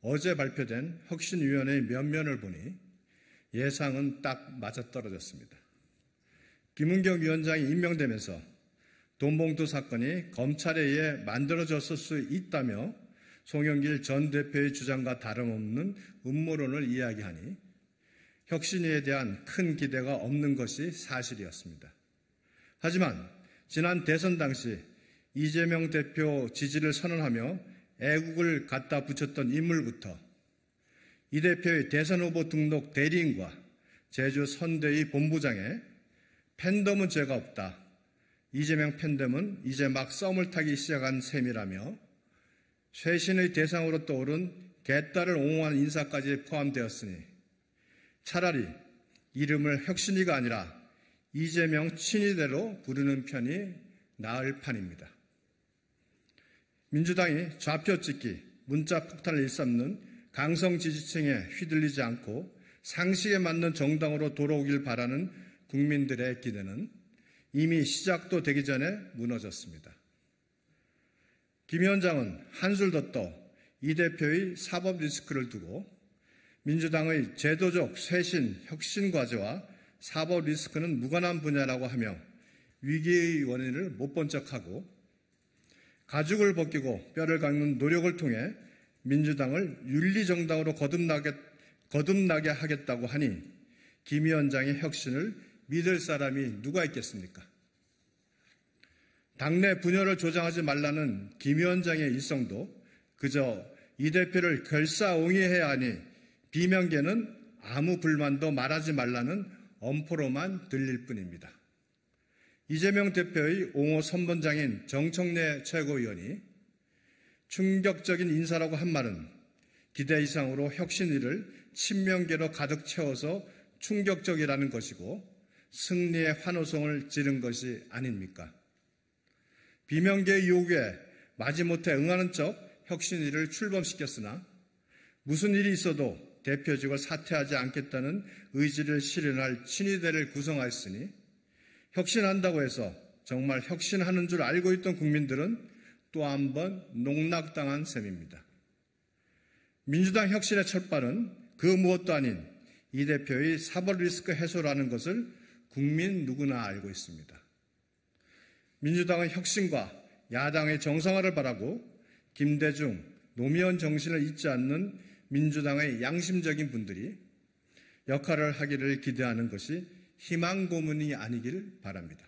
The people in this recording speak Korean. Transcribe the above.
어제 발표된 혁신위원회의 면면을 보니 예상은 딱 맞아떨어졌습니다. 김은경 위원장이 임명되면서 돈봉투 사건이 검찰에 의해 만들어졌을 수 있다며 송영길 전 대표의 주장과 다름없는 음모론을 이야기하니 혁신위에 대한 큰 기대가 없는 것이 사실이었습니다. 하지만 지난 대선 당시 이재명 대표 지지를 선언하며 애국을 갖다 붙였던 인물부터 이 대표의 대선 후보 등록 대리인과 제주 선대위 본부장에 팬덤은 죄가 없다. 이재명 팬덤은 이제 막 썸을 타기 시작한 셈이라며 쇄신의 대상으로 떠오른 개딸을 옹호한 인사까지 포함되었으니 차라리 이름을 혁신이가 아니라 이재명 친이대로 부르는 편이 나을 판입니다. 민주당이 좌표 찍기, 문자 폭탄을 일삼는 강성 지지층에 휘둘리지 않고 상식에 맞는 정당으로 돌아오길 바라는 국민들의 기대는 이미 시작도 되기 전에 무너졌습니다. 김 위원장은 한술 더 떠 이 대표의 사법 리스크를 두고 민주당의 제도적 쇄신, 혁신 과제와 사법 리스크는 무관한 분야라고 하며 위기의 원인을 못 본 척하고 가죽을 벗기고 뼈를 깎는 노력을 통해 민주당을 윤리정당으로 거듭나게, 거듭나게 하겠다고 하니 김 위원장의 혁신을 믿을 사람이 누가 있겠습니까? 당내 분열을 조장하지 말라는 김 위원장의 일성도 그저 이 대표를 결사옹위해야 하니 비명계는 아무 불만도 말하지 말라는 엄포로만 들릴 뿐입니다. 이재명 대표의 옹호 선본장인 정청래 최고위원이 충격적인 인사라고 한 말은 기대 이상으로 혁신위를 친명계로 가득 채워서 충격적이라는 것이고 승리의 환호성을 지른 것이 아닙니까? 비명계의 요구에 마지못해 응하는 척 혁신위를 출범시켰으나 무슨 일이 있어도 대표직을 사퇴하지 않겠다는 의지를 실현할 친위대를 구성하였으니 혁신한다고 해서 정말 혁신하는 줄 알고 있던 국민들은 또 한 번 농락당한 셈입니다. 민주당 혁신의 첫발은 그 무엇도 아닌 이 대표의 사법 리스크 해소라는 것을 국민 누구나 알고 있습니다. 민주당의 혁신과 야당의 정상화를 바라고 김대중, 노무현 정신을 잊지 않는 민주당의 양심적인 분들이 역할을 하기를 기대하는 것이 희망 고문이 아니길 바랍니다.